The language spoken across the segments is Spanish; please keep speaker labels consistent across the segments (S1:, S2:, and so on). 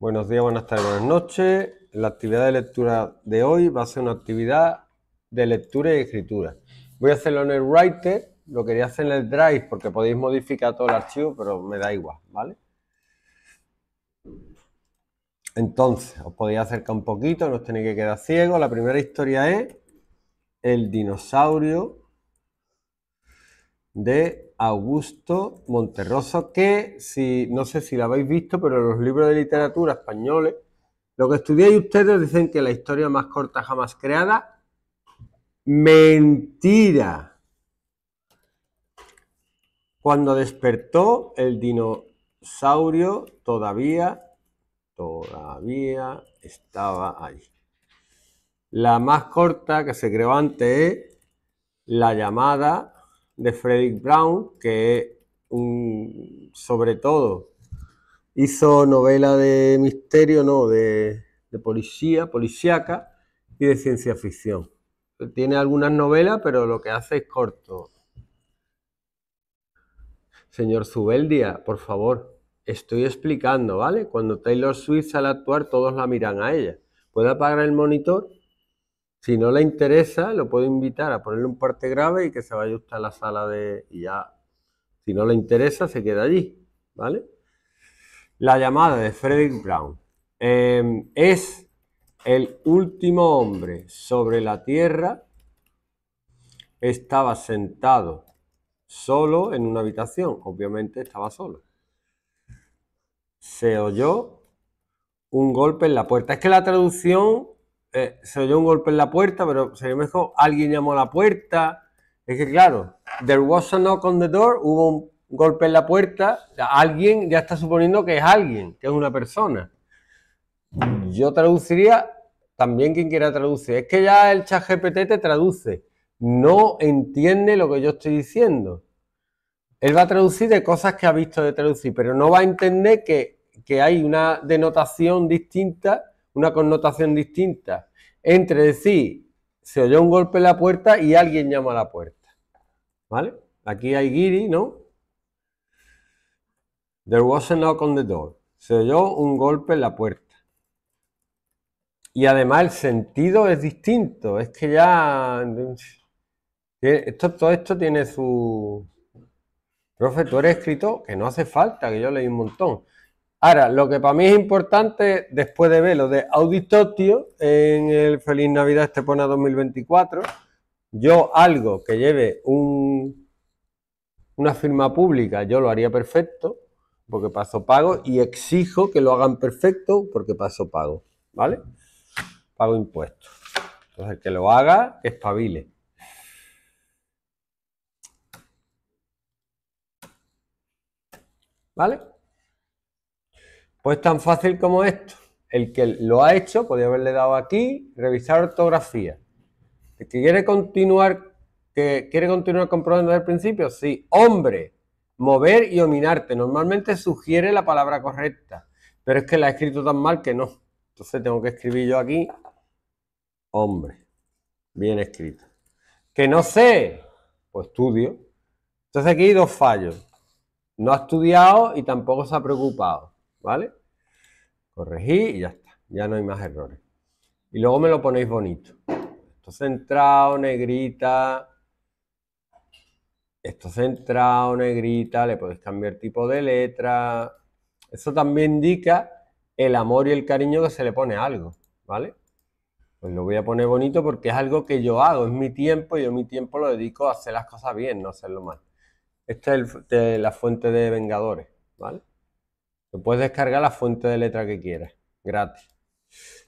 S1: Buenos días, buenas tardes, buenas noches. La actividad de lectura de hoy va a ser una actividad de lectura y escritura. Voy a hacerlo en el Writer, lo quería hacer en el Drive porque podéis modificar todo el archivo, pero me da igual, ¿vale? Entonces, os podéis acercar un poquito, no os tenéis que quedar ciegos. La primera historia es el dinosaurio de Augusto Monterroso, que si no sé si lo habéis visto, pero los libros de literatura españoles, lo que estudiáis ustedes dicen que la historia más corta jamás creada, mentira. Cuando despertó el dinosaurio todavía, todavía estaba allí. La más corta que se creó antes es la llamada de Frederick Brown, que un, sobre todo hizo novela de misterio, no, de, de policía, policíaca y de ciencia ficción. Tiene algunas novelas, pero lo que hace es corto. Señor Zubeldia, por favor, estoy explicando, ¿vale? Cuando Taylor Swift sale a actuar, todos la miran a ella. ¿Puede apagar el monitor? Si no le interesa, lo puedo invitar a ponerle un parte grave y que se vaya usted a la sala de... y ya, si no le interesa, se queda allí, ¿vale? La llamada de Frederick Brown. Eh, es el último hombre sobre la tierra. Estaba sentado solo en una habitación. Obviamente estaba solo. Se oyó un golpe en la puerta. Es que la traducción eh, se oyó un golpe en la puerta, pero sería mejor alguien llamó a la puerta. Es que claro, there was a knock on the door, hubo un golpe en la puerta, alguien ya está suponiendo que es alguien, que es una persona. Yo traduciría también quien quiera traducir. Es que ya el chat GPT te traduce. No entiende lo que yo estoy diciendo. Él va a traducir de cosas que ha visto de traducir, pero no va a entender que, que hay una denotación distinta una connotación distinta entre decir se oyó un golpe en la puerta y alguien llama a la puerta. ¿Vale? Aquí hay Giri, ¿no? There was a knock on the door. Se oyó un golpe en la puerta. Y además el sentido es distinto. Es que ya. Esto, todo esto tiene su. Profe, tú eres escrito que no hace falta, que yo leí un montón. Ahora, lo que para mí es importante, después de ver lo de Auditotio en el Feliz Navidad Estepona 2024, yo algo que lleve un, una firma pública, yo lo haría perfecto, porque paso pago, y exijo que lo hagan perfecto, porque paso pago, ¿vale? Pago impuestos. Entonces, el que lo haga, espabile. ¿Vale? Pues tan fácil como esto. El que lo ha hecho, podría haberle dado aquí, revisar ortografía. El que quiere continuar, que quiere continuar comprobando desde el principio, sí. Hombre, mover y ominarte. Normalmente sugiere la palabra correcta, pero es que la he escrito tan mal que no. Entonces tengo que escribir yo aquí, hombre. Bien escrito. Que no sé, pues estudio. Entonces aquí hay dos fallos. No ha estudiado y tampoco se ha preocupado. ¿Vale? Corregí y ya está, ya no hay más errores. Y luego me lo ponéis bonito. Esto centrado, negrita. Esto centrado, negrita. Le podéis cambiar tipo de letra. Eso también indica el amor y el cariño que se le pone a algo, ¿vale? Pues lo voy a poner bonito porque es algo que yo hago, es mi tiempo y yo mi tiempo lo dedico a hacer las cosas bien, no hacerlo mal. Esta es la fuente de Vengadores, ¿vale? Te puedes descargar la fuente de letra que quieras, gratis.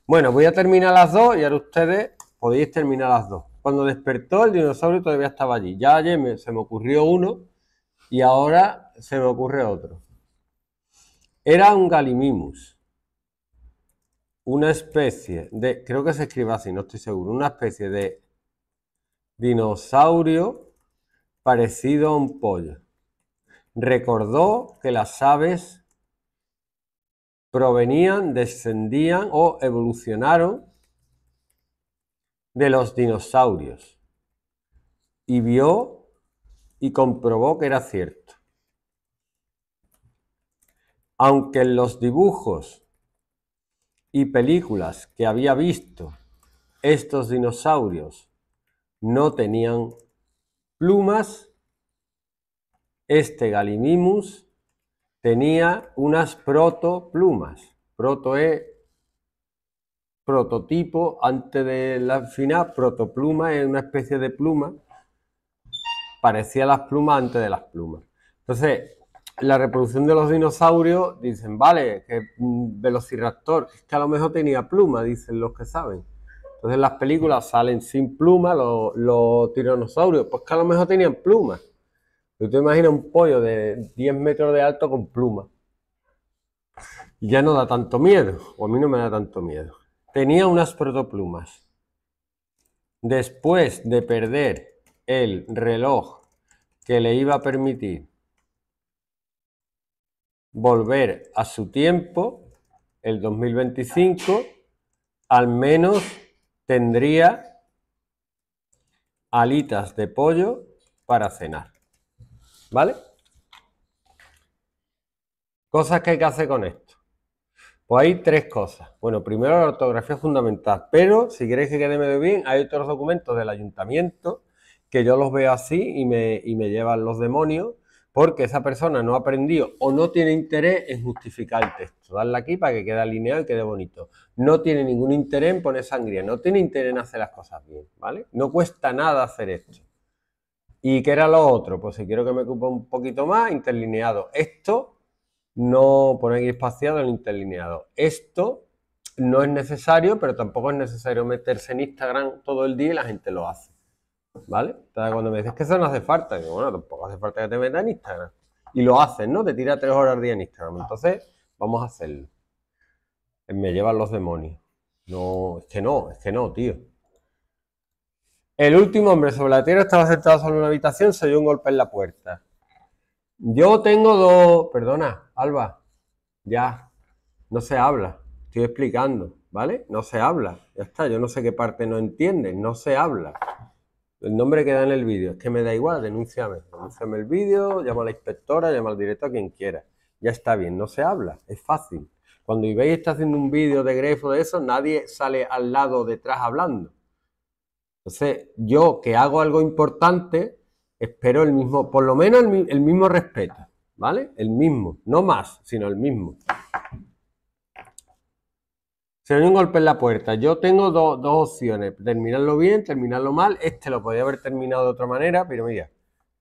S1: Bueno, voy a terminar las dos y ahora ustedes podéis terminar las dos. Cuando despertó el dinosaurio todavía estaba allí. Ya ayer se me ocurrió uno y ahora se me ocurre otro. Era un Galimimus. Una especie de, creo que se escribe así, no estoy seguro, una especie de dinosaurio parecido a un pollo. Recordó que las aves provenían, descendían o evolucionaron de los dinosaurios y vio y comprobó que era cierto. Aunque en los dibujos y películas que había visto, estos dinosaurios no tenían plumas, este Gallimimus tenía unas protoplumas. Proto es prototipo, antes de la final, protopluma es una especie de pluma, parecía las plumas antes de las plumas. Entonces, la reproducción de los dinosaurios, dicen, vale, que Velociraptor, es que a lo mejor tenía pluma, dicen los que saben. Entonces las películas salen sin pluma los, los tiranosaurios, pues que a lo mejor tenían plumas. Tú te imaginas un pollo de 10 metros de alto con pluma. Y ya no da tanto miedo, o a mí no me da tanto miedo. Tenía unas protoplumas. Después de perder el reloj que le iba a permitir volver a su tiempo, el 2025, al menos tendría alitas de pollo para cenar. ¿Vale? Cosas que hay que hacer con esto. Pues hay tres cosas. Bueno, primero la ortografía es fundamental, pero si queréis que quede medio bien, hay otros documentos del ayuntamiento que yo los veo así y me, y me llevan los demonios porque esa persona no ha aprendido o no tiene interés en justificar el texto. Darle aquí para que quede alineado y quede bonito. No tiene ningún interés en poner sangría, no tiene interés en hacer las cosas bien, ¿vale? No cuesta nada hacer esto. ¿Y qué era lo otro? Pues si quiero que me ocupe un poquito más, interlineado. Esto no pone aquí espaciado el interlineado. Esto no es necesario, pero tampoco es necesario meterse en Instagram todo el día y la gente lo hace. ¿Vale? Entonces, cuando me dices que eso no hace falta, digo, bueno, tampoco hace falta que te metas en Instagram. Y lo haces, ¿no? Te tira tres horas al día en Instagram. Entonces, vamos a hacerlo. Me llevan los demonios. No, es que no, es que no, tío. El último hombre sobre la tierra estaba sentado solo en una habitación, se dio un golpe en la puerta. Yo tengo dos. Perdona, Alba. Ya. No se habla. Estoy explicando, ¿vale? No se habla. Ya está. Yo no sé qué parte no entienden. No se habla. El nombre queda en el vídeo. Es que me da igual, denúnciame. Denúnciame el vídeo, llama a la inspectora, llama al directo a quien quiera. Ya está bien, no se habla, es fácil. Cuando eBay está haciendo un vídeo de grefo de eso, nadie sale al lado detrás hablando. Entonces, yo que hago algo importante, espero el mismo, por lo menos el, mismo respeto, ¿vale? El mismo, no más, sino el mismo. Se dio un golpe en la puerta. Yo tengo dos opciones, terminarlo bien, terminarlo mal. Este lo podía haber terminado de otra manera, pero mira,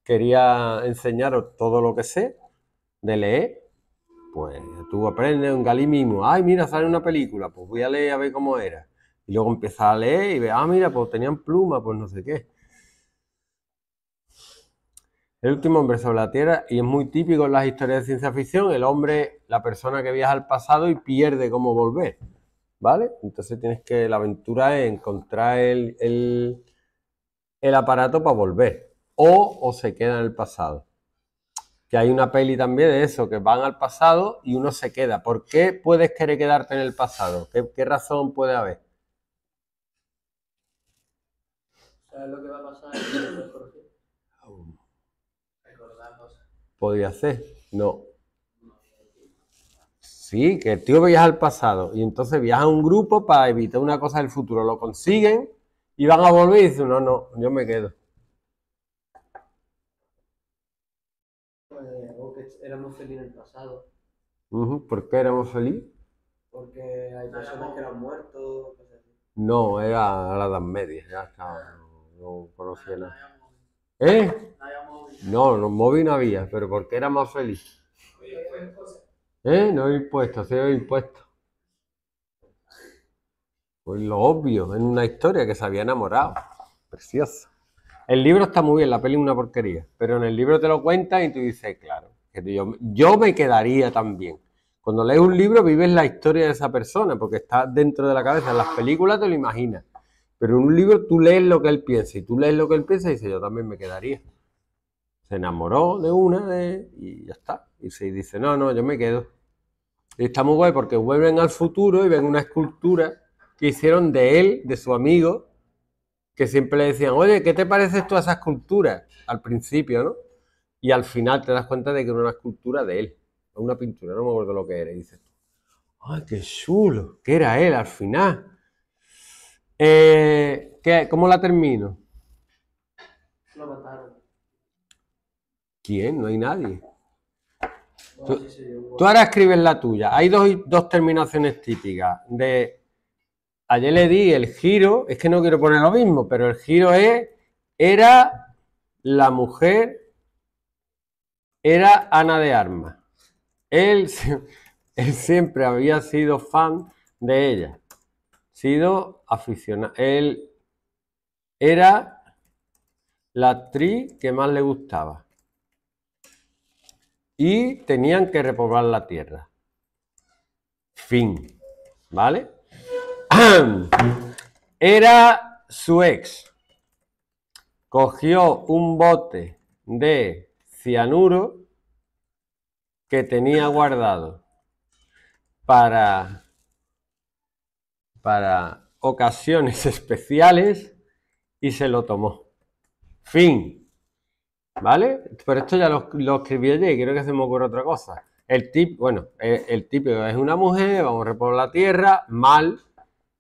S1: quería enseñaros todo lo que sé de leer. Pues tú aprendes un galimimo. Ay, mira, sale una película, pues voy a leer a ver cómo era. Y luego empiezas a leer y ve, ah, mira, pues tenían pluma, pues no sé qué. El último hombre sobre la Tierra, y es muy típico en las historias de ciencia ficción, el hombre, la persona que viaja al pasado y pierde cómo volver. ¿vale? Entonces tienes que, la aventura es encontrar el, el, aparato para volver. O, o se queda en el pasado. Que hay una peli también de eso, que van al pasado y uno se queda. ¿Por qué puedes querer quedarte en el pasado? ¿Qué, razón puede haber?
S2: ¿Sabes lo que va a pasar?
S1: Podría ser, no. Sí, que el tío viaja al pasado y entonces viaja un grupo para evitar una cosa del futuro. Lo consiguen y van a volver y dicen, no, no, yo me quedo.
S2: Pues, que éramos felices en el pasado.
S1: ¿Por qué éramos felices?
S2: Porque hay personas que eran muertos.
S1: No, era a la Edad Media, ya estaba, no, conocía nada. ¿Eh? No, no, móvil no había, pero ¿por qué éramos felices? ¿Eh? No hay impuesto, cero impuesto. Pues lo obvio, en una historia que se había enamorado. Precioso. El libro está muy bien, la peli es una porquería, pero en el libro te lo cuentan y tú dices, claro, que yo, yo me quedaría también. Cuando lees un libro vives la historia de esa persona, porque está dentro de la cabeza. En las películas te lo imaginas. Pero en un libro tú lees lo que él piensa y tú lees lo que él piensa y dices, yo también me quedaría. Se enamoró de una de, y ya está. Y se dice, no, no, yo me quedo. Y está muy guay porque vuelven al futuro y ven una escultura que hicieron de él, de su amigo, que siempre le decían, oye, ¿qué te parece esto a esa escultura? Al principio, ¿no? Y al final te das cuenta de que era una escultura de él, una pintura, no me acuerdo lo que era. Y dices tú, ¡Ay, qué chulo! ¿Qué era él al final? Eh, ¿qué- ¿Cómo la termino?
S2: Lo mataron.
S1: ¿Quién? No hay nadie.
S2: No,
S1: Tú-
S2: sí
S1: ahora escribes la tuya. Hay dos, dos terminaciones típicas. De ayer le di el giro, es que no quiero poner lo mismo, pero el giro es era la mujer, era Ana de Armas. Él siempre había sido fan de ella, sido aficionado. Él era la actriz que más le gustaba y tenían que repoblar la tierra. Fin. ¿Vale? Era su ex. Cogió un bote de cianuro que tenía guardado para, para ocasiones especiales y se lo tomó. Fin. ¿Vale? Pero esto ya lo, lo escribí ayer y quiero que se me ocurra otra cosa. El tip, bueno, el, el típico es una mujer, vamos a repoblar la tierra, mal.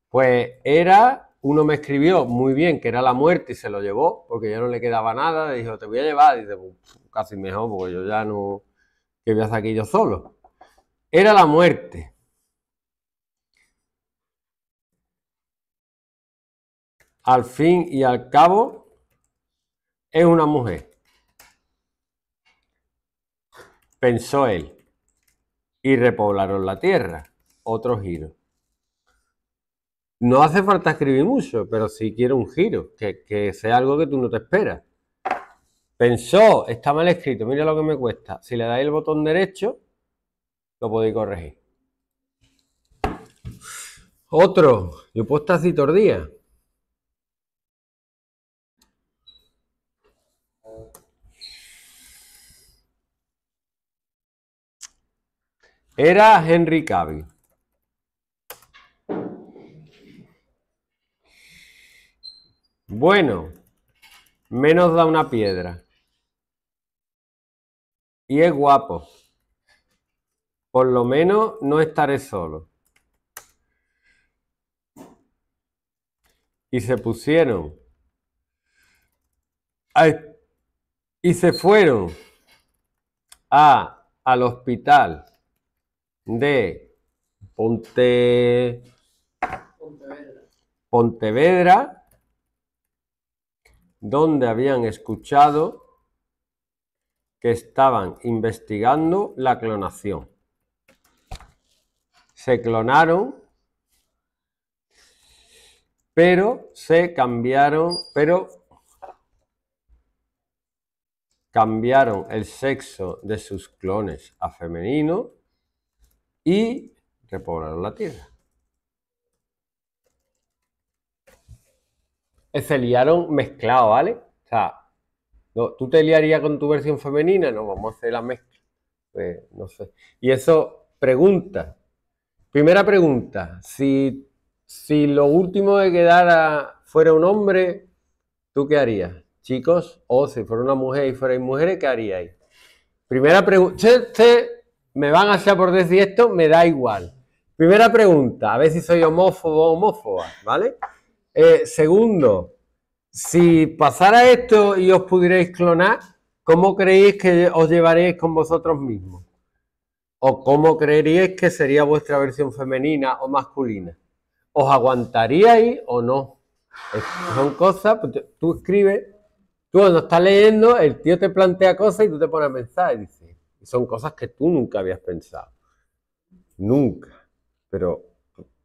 S1: Pues era, uno me escribió muy bien que era la muerte y se lo llevó porque ya no le quedaba nada. Le dijo, te voy a llevar. Dice, casi mejor porque yo ya no, que voy a hacer aquí yo solo. Era la muerte. Al fin y al cabo, es una mujer. Pensó él. Y repoblaron la tierra. Otro giro. No hace falta escribir mucho, pero si quiero un giro, que, que sea algo que tú no te esperas. Pensó, está mal escrito, mira lo que me cuesta. Si le dais el botón derecho, lo podéis corregir. Otro, yo he puesto así todo Era Henry Cavill. Bueno, menos da una piedra. Y es guapo. Por lo menos no estaré solo. Y se pusieron. y se fueron a, al hospital de Ponte,
S2: Pontevedra.
S1: Donde habían escuchado que estaban investigando la clonación. Se clonaron, pero se cambiaron, pero cambiaron el sexo de sus clones a femenino y repoblaron la tierra. Se liaron mezclado, ¿vale? O sea, no, ¿tú te liarías con tu versión femenina? No, vamos a hacer la mezcla. Pues, no sé. Y eso, pregunta. Primera pregunta. Si, si lo último que quedara fuera un hombre, ¿tú qué harías? Chicos, o si fuera una mujer y fuerais mujeres, ¿qué haríais? Primera pregunta. Me van a hacer por decir esto, me da igual. Primera pregunta, a ver si soy homófobo o homófoba, ¿vale? Eh, segundo, si pasara esto y os pudierais clonar, ¿cómo creéis que os llevaréis con vosotros mismos? ¿O cómo creeríais que sería vuestra versión femenina o masculina? ¿Os aguantaríais o no? Son cosas, pues, tú escribes, tú cuando estás leyendo, el tío te plantea cosas y tú te pones a pensar y dices, son cosas que tú nunca habías pensado. Nunca. Pero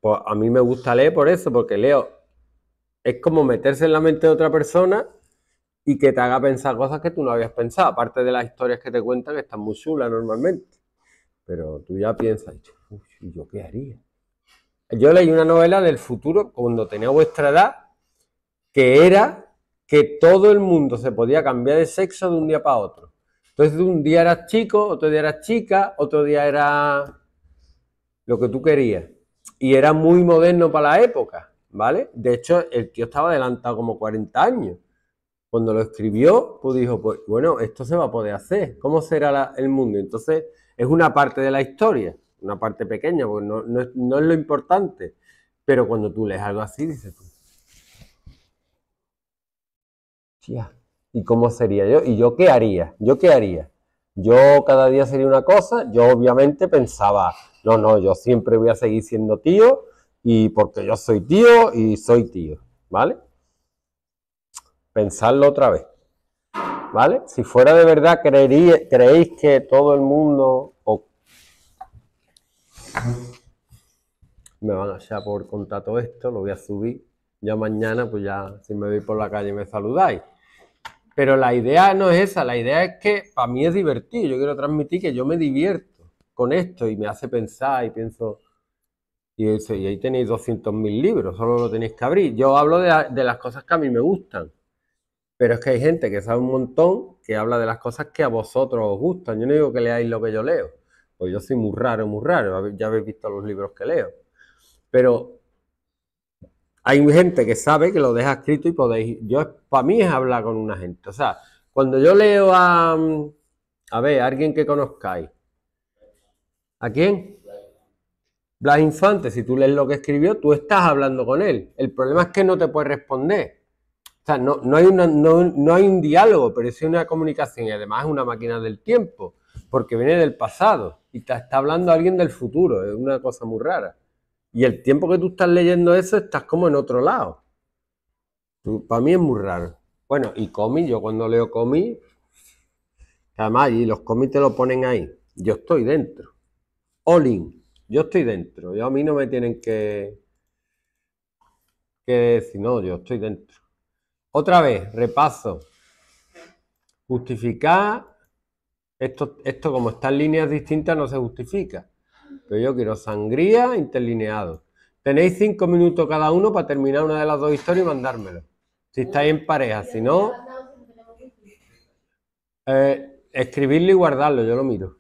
S1: pues, a mí me gusta leer por eso, porque leo, es como meterse en la mente de otra persona y que te haga pensar cosas que tú no habías pensado, aparte de las historias que te cuentan que están muy chulas normalmente. Pero tú ya piensas, "Uy, ¿y yo qué haría? Yo leí una novela del futuro cuando tenía vuestra edad, que era que todo el mundo se podía cambiar de sexo de un día para otro. Entonces un día eras chico, otro día eras chica, otro día era lo que tú querías. Y era muy moderno para la época, ¿vale? De hecho, el tío estaba adelantado como 40 años. Cuando lo escribió, pues dijo, pues bueno, esto se va a poder hacer. ¿Cómo será el mundo? Entonces, es una parte de la historia, una parte pequeña, porque no, no es- no es lo importante. Pero cuando tú lees algo así, dices tú. "Hostia, ¿Y cómo sería yo? ¿Y yo qué haría? ¿Yo qué haría? Yo cada día sería una cosa, yo obviamente pensaba, no, no, yo siempre voy a seguir siendo tío y porque yo soy tío y soy tío, ¿vale? Pensarlo otra vez, ¿vale? Si fuera de verdad, creería- ¿creéis que todo el mundo me van a echar por contar todo esto, lo voy a subir. Ya mañana, pues ya, si me veis por la calle me saludáis. Pero la idea no es esa, la idea es que para mí es divertido. Yo quiero transmitir que yo me divierto con esto y me hace pensar y pienso. Y, eso, y ahí tenéis 200.000 libros, solo lo tenéis que abrir. Yo hablo de, de las cosas que a mí me gustan. Pero es que hay gente que sabe un montón que habla de las cosas que a vosotros os gustan. Yo no digo que leáis lo que yo leo, pues yo soy muy raro, muy raro. Ya habéis visto los libros que leo. Pero hay gente que sabe que lo deja escrito y podéis. Yo, para mí es hablar con una gente. O sea, cuando yo leo a. A ver, a alguien que conozcáis. ¿A quién? Blas Infante, si tú lees lo que escribió, tú estás hablando con él. El problema es que no te puede responder. O sea, no, no hay, una, no, no hay un diálogo, pero sí una comunicación y además es una máquina del tiempo, porque viene del pasado y te está hablando alguien del futuro. Es una cosa muy rara. Y el tiempo que tú estás leyendo eso, estás como en otro lado. Para mí es muy raro. Bueno, y cómic, yo cuando leo cómic, además, y los cómics te lo ponen ahí. Yo estoy dentro. All in. Yo estoy dentro. Yo a mí no me tienen que, que decir, no, yo estoy dentro. Otra vez, repaso. Justificar. Esto, esto como está en líneas distintas no se justifica. Pero yo quiero sangría interlineado. Tenéis cinco minutos cada uno para terminar una de las dos historias y mandármelo. Si estáis en pareja, si no, eh, escribirlo y guardarlo, yo lo miro.